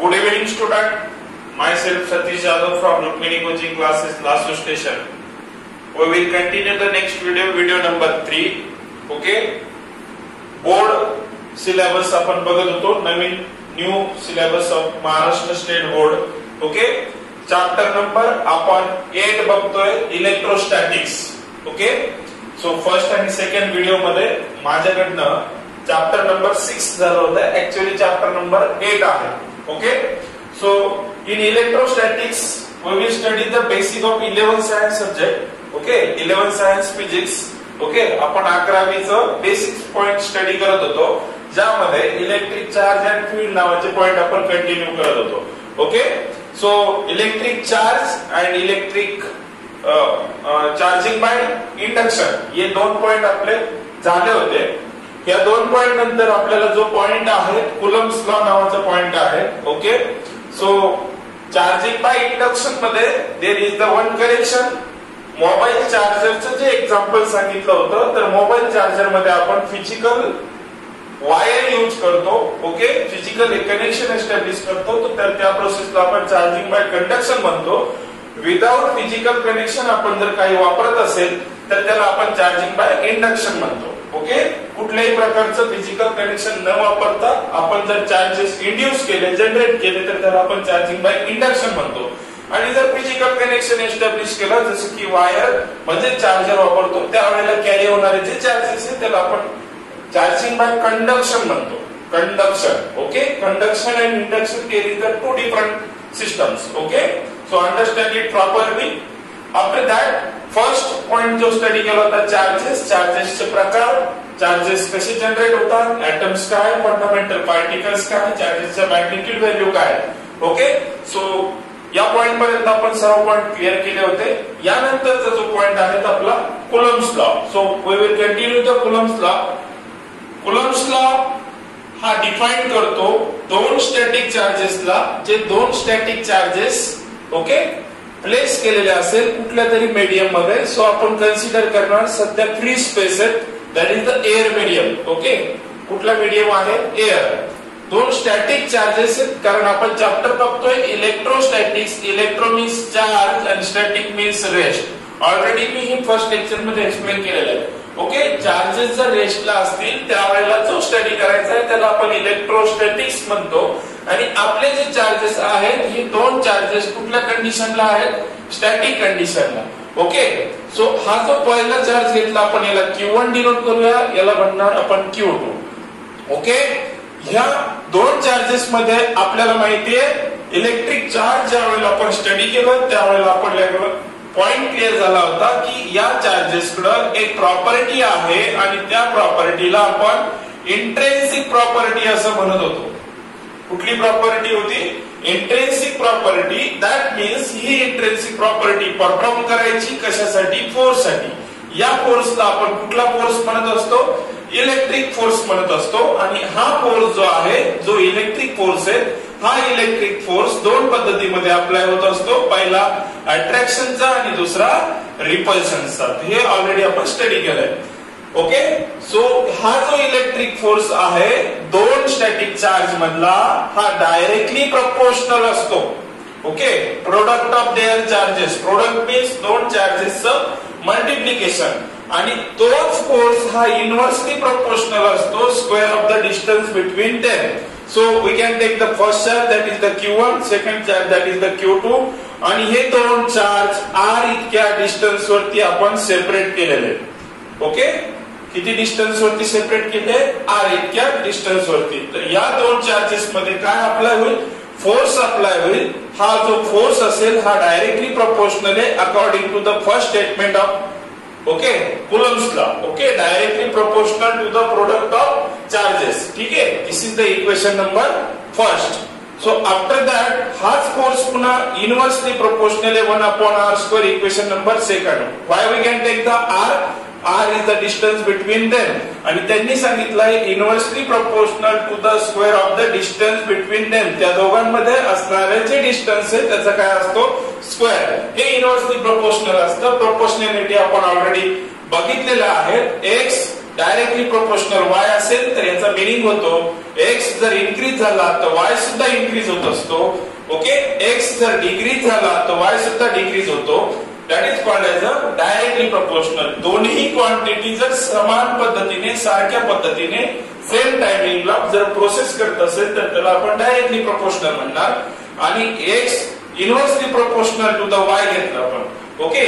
Good evening, student. Myself Satish Yadav from Rukmini Coaching Classes, last Station. We will continue the next video, video number three okay board syllabus आपण बघत होतो नवीन new syllabus of Maharashtra state board okay chapter number आपण eight बघतोय electrostatics okay so first आणि second व्हिडिओमध्ये माझ्याकडनं chapter number six झालं होतं. ऍक्च्युअली चॅप्टर नंबर एट आहे. Okay so in electrostatics, we will study the basic of 11 science subject. Okay? 11 science physics. Okay आपण अकरावीचं बेसिक पॉइंट स्टडी करत होतो. ज्यामध्ये इलेक्ट्रिक चार्ज अँड फील्ड नावाचे पॉइंट आपण कंटिन्यू करत होतो. Okay so electric charge and electric charging by induction हे दोन पॉइंट आपले झाले होते. या दोन पॉइंट नंतर आपल्याला जो पॉइंट आहे कुलम्स लॉ नावाचा पॉइंट आहे okay so charging by इंडक्शनमध्ये there is the one correction mobile चार्जरचं जे एक्झाम्पल सांगितलं होतं तर मोबाईल चार्जरमध्ये आपण फिजिकल वायर यूज करतो ओके फिजिकल कनेक्शन एस्टॅब्लिश करतो तर त्या प्रोसेसला आपण चार्जिंग बाय कंडक्शन म्हणतो. विदाउट फिजिकल कनेक्शन आपण जर काही वापरत असेल तर त्याला आपण चार्जिंग बाय इंडक्शन म्हणतो ओके कुठल्याही प्रकारचं फिजिकल कनेक्शन न वापरता आपण जर चार्जेस इंड्यूस केले जनरेट केले तर त्याला आपण चार्जिंग बाय इंडक्शन म्हणतो. आणि जर फिजिकल कनेक्शन एस्टॅब्लिश केलं जसं की वायर म्हणजे चार्जर वापरतो त्यावेळेला कॅरी होणारे जे चार्जेस आहेत त्याला आपण चार्जिंग बाय कंडक्शन म्हणतो. Conduction okay conduction and induction केली तर two different systems okay so understand it properly after that first point जो स्टडी केला होता चार्जेस चार्जेसचे प्रकार. चार्जेस कसे जनरेट होतात? ऍटम्स काय फंडामेंटल पार्टिकल्स काय चार्जेसचा मॅग्निट्यूड व्हॅल्यू काय? ओके सो या पॉइंट पर्यंत आपण सर्व पॉइंट क्लिअर केले होते. यानंतरचा जो पॉइंट आहे आपला Coulomb's law so we will continue the Coulomb's law Coulomb's law हा डिफाईन करतो दोन स्टॅटिक चार्जेसला जे दोन स्टॅटिक चार्जेस ओके प्लेस केलेले असेल कुठल्या तरी मीडियममध्ये. सो आपण कन्सिडर करणार सध्या फ्री स्पेस आहेत. That is the air medium okay कुठला मीडियम आहे? एअर दोन स्टॅटिक चार्जेस आहेत कारण आपण चॅप्टर बघतोय इलेक्ट्रोस्टॅटिक्स इलेक्ट्रो मीन्स चार्ज आणि स्टॅटिक मीन्स रेस्ट ऑलरेडी मी हे फर्स्ट लेक्चरमध्ये एक्सप्लेन केलेलं आहे. ओके चार्जेस जर रेस्टला असतील त्यावेळेला जो स्टडी करायचा आहे त्याला आपण इलेक्ट्रोस्टॅटिक्स म्हणतो. आणि आपले जे चार्जेस आहेत हे दोन चार्जेस कुठल्या कंडिशनला आहेत? स्टॅटिक कंडिशनला ओके सो हा जो पहिला चार्ज घेतला आपण याला क्यू वन डिनोट करूया याला म्हणणार आपण क्यू टू ओके ह्या दोन चार्जेस मध्ये आपल्याला माहितीये इलेक्ट्रिक चार्ज ज्या वेळेला आपण स्टडी केलं त्यावेळेला आपण पॉइंट क्लिअर झाला होता की या चार्जेस कडं एक प्रॉपर्टी आहे आणि त्या प्रॉपर्टीला आपण इंट्रेन्सिक प्रॉपर्टी असं म्हणत होतो. कुठली प्रॉपर्टी होती? इंट्रेन्सिक प्रॉपर्टी दॅट मीन्स ही इंट्रेन्सिक प्रॉपर्टी परफॉर्म करायची कशासाठी? फोर्ससाठी. या फोर्सला आपण कुठला फोर्स म्हणत असतो? इलेक्ट्रिक फोर्स म्हणत असतो. आणि हा फोर्स जो आहे जो इलेक्ट्रिक फोर्स आहे हा इलेक्ट्रिक फोर्स दोन पद्धतीमध्ये अप्लाय होत असतो. पहिला अट्रॅक्शनचा आणि दुसरा रिपल्शनचा हे ऑलरेडी आपण स्टडी केलंय. ओके सो हा जो फोर्स आहे दोन स्टॅटिक चार्ज मधला हा डायरेक्टली प्रपोर्शनल असतो. Okay product of their charges product means दोन चार्जेसचं मल्टिप्लिकेशन आणि तोच फोर्स हा इन्व्हर्सली प्रपोर्शनल असतो square of the distance between ten so we can take the first charge that is the Q one second charge that is the Q two आणि हे दोन charge R इतक्या distance वरती आपण separate केलेले. Okay किती distance वरती separate केले? आर इतक्या डिस्टन्स वरती. तर या दोन चार्जेस मध्ये काय अप्लाय होईल? फोर्स अप्लाय होईल. हा जो फोर्स असेल हा डायरेक्टली प्रपोर्शनल आहे according to the first statement of okay Coulomb's law okay directly proportional to the product of charges ठीक आहे? This is the equation number first so after that हाच force पुन्हा इन्व्हर्सली प्रपोर्शनल आहे one upon R square equation number second why we can take the R R is the distance between them आणि त्यांनी सांगितलंय inversely proportional to the square of the distance between them त्या दोघांमध्ये असणारे जे distance आहे त्याचा काय असतो? स्क्वेअर हे इन्व्हर्सली प्रपोर्शनल असतं. प्रोपोर्शनॅलिटी आपण ऑलरेडी बघितलेलं आहे. एक्स डायरेक्टली प्रोपोर्शनल वाय असेल तर याचा याचा मिनिंग होतो एक्स जर इन्क्रीज झाला तर वाय सुद्धा इन्क्रीज होत असतो. ओके एक्स जर डिक्रीज झाला तर वाय सुद्धा डिक्रीज होतो. That is called as a directly proportional दोन्ही क्वांटिटी जर समान पद्धतीने सारख्या पद्धतीने सेम टायमिंगला जर प्रोसेस करत असेल तर त्याला आपण डायरेक्टली प्रपोर्शनल म्हणणार. आणि X inversely proportional to the Y घेतलं आपण. ओके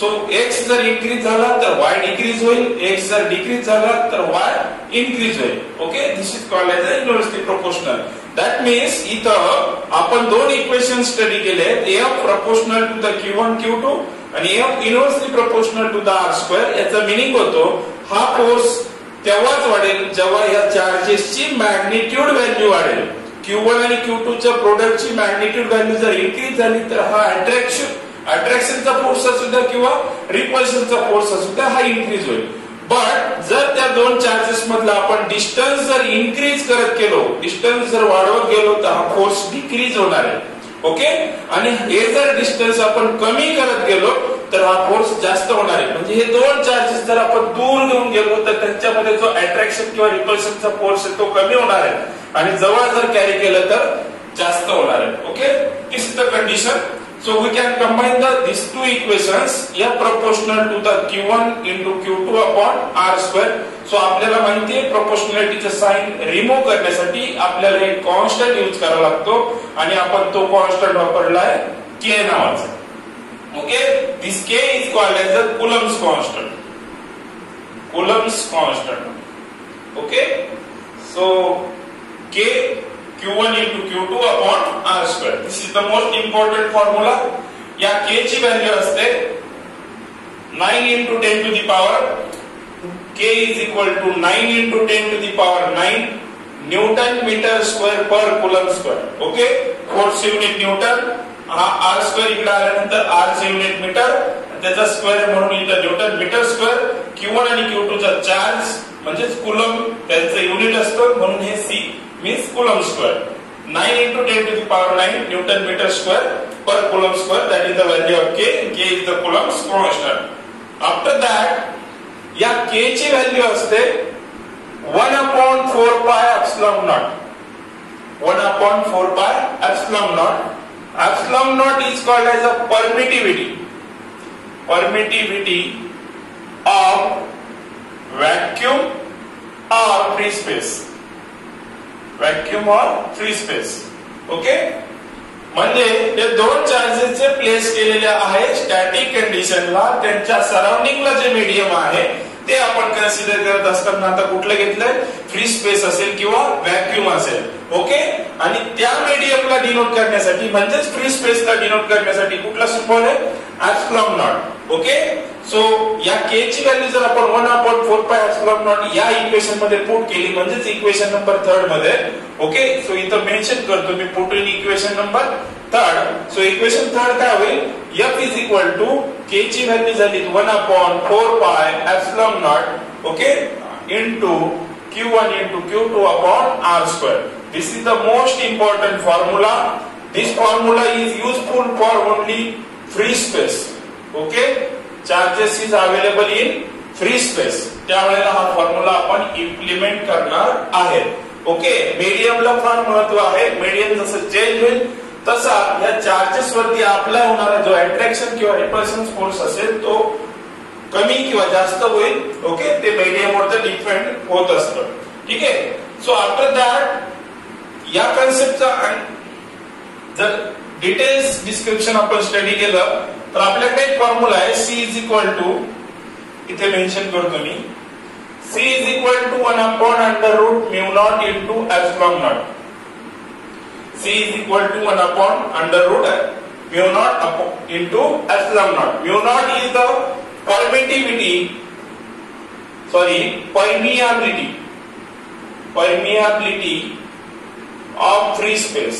सो एक्स जर इन्क्रीज झाला तर वाय डिक्रीज होईल. एक्स जर डिक्रीज झाला तर वाय इन्क्रीज होईल. Okay this is called as inversely proportional that means इथं आपण दोन इक्वेशन स्टडी केले. F proportional to the Q one Q two आणि F inversely proportional to the R square याचा मिनिंग होतो हा फोर्स तेव्हाच वाढेल जेव्हा या चार्जेसची मॅग्निट्यूड व्हॅल्यू वाढेल. क्यू वन आणि क्यू टू च्या प्रोडक्टची मॅग्निट्यूड व्हॅल्यू जर इन्क्रीज झाली तर हा अट्रॅक्शन अट्रॅक्शनचा फोर्स सुद्धा किंवा रिपल्शनचा फोर्स सुद्धा हा इन्क्रीज होईल. बट जर त्या दोन चार्जेस मधला आपण डिस्टन्स जर इन्क्रीज करत गेलो डिस्टन्स जर वाढवत गेलो तर हा फोर्स डिक्रीज होणार आहे. ओके आणि हे जर डिस्टन्स आपण कमी करत गेलो तर हा फोर्स जास्त होणार आहे. म्हणजे हे दोन चार्जेस जर आपण दूर घेऊन गेलो तर त्यांच्यामध्ये जो अट्रॅक्शन किंवा रिपल्शनचा फोर्स आहे तो कमी होणार आहे. आणि जवळ जर कॅरी केलं तर जास्त होणार आहे. Okay this the condition So we can combine the these two equations F proportional to the Q1 into Q2 upon R square. So आपल्याला माहिती आहे प्रपोर्शनॅलिटीचं साइन रिमूव्ह करण्यासाठी आपल्याला एक कॉन्स्टंट यूज करावा लागतो. आणि आपण तो कॉन्स्टंट वापरलाय के नावाचा. Okay this K is called as the Coulomb's constant Coulomb's constant okay so K Q1 into Q2 upon R square. This is the most important formula. या K ची value असते 9 into 10 to the power. K is equal to 9 into 10 to the power 9 newton metre square per coulomb square okay force unit newton हा R square इकडे आल्यानंतर R चे unit metre त्याचा square म्हणून इथं newton metre square Q one आणि Q two चा charge म्हणजेच कुलम त्यांचं युनिट असतं म्हणून हे C means coulomb square. 9 into 10 to the power 9 Newton meter square per coulomb square that is the value of K. K is the coulomb's constant. After that या K ची value असते 1 upon 4 pi epsilon naught 1 upon 4 pi epsilon naught Epsilon naught is called as a permittivity permittivity of vacuum or free space vacuum or free space okay म्हणजे ते दोन चार्जेसचे place केलेले आहे static कंडिशनला त्यांच्या सराउंडिंगला जे मीडियम आहे ते आपण कन्सिडर करत असताना आता कुठलं घेतलंय? फ्री स्पेस असेल किंवा व्हॅक्युम असेल. ओके आणि त्या मीडियमला डिनोट करण्यासाठी म्हणजेच फ्री स्पेसला डिनोट करण्यासाठी कुठला सिम्बॉल आहे? ऍप्सलॉम नॉट ओके सो या के ची व्हॅल्यू जर आपण one upon four pi epsilon not या इक्वेशनमध्ये पुट केली म्हणजेच इक्वेशन नंबर थर्डमध्ये ओके सो इथं मेन्शन करतो मी put in equation number third so equation third काय होईल? F is equal to K ची व्हॅल्यू झाली one upon four pi epsilon naught okay into q1 into q2 upon r square. This is the most important formula this formula is useful for only free space Okay? Charges is available in free space त्यावेळेला हा formula आपण implement करणार आहे okay मीडियमला फार महत्त्व आहे. Medium जसं change होईल तसा या चार्जेस वरती अप्लाय होणारा जो अट्रॅक्शन किंवा रिपल्शन फोर्स असेल तो कमी किंवा जास्त होईल. ओके ते मीडियम मीडियमवर डिपेंड होत असतं. ठीक? आहे सो आफ्टर दॅट या कन्सेप्टचा जर डिटेल्स डिस्क्रिप्शन आपण स्टडी केलं तर आपल्याकडे एक फॉर्म्युला आहे. सी इज इक्वल टू इथे मेन्शन करतो मी. C is equal to one upon under root mu naught into epsilon naught C is equal to one upon under root mu naught into epsilon naught mu naught is the permittivity sorry permeability permeability of free space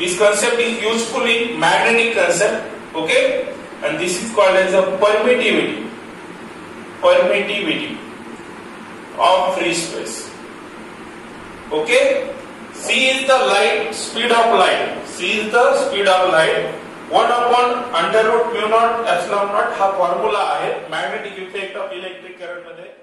this concept is useful in magnetic concept okay and this is called as a permittivity permittivity of free space okay c is the light speed of light c is the speed of light one upon under root mu naught epsilon naught हा formula आहे magnetic effect of electric current मध्ये